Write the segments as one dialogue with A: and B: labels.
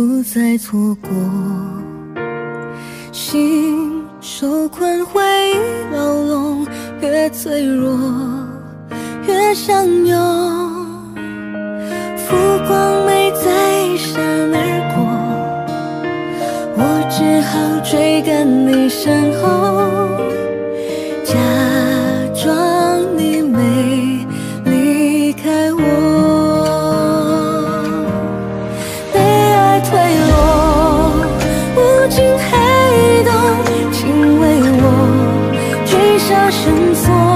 A: 不再错过。心手困回忆牢笼越脆弱越相拥浮光没在一闪而过。我只好追赶你身后下绳索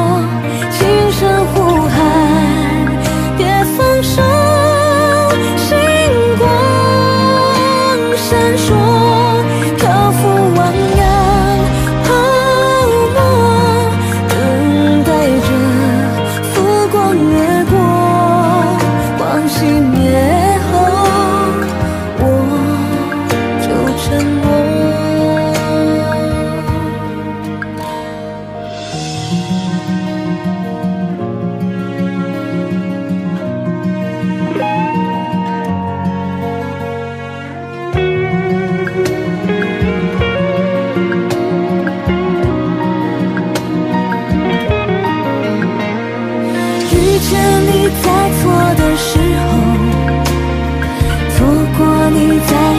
A: 你在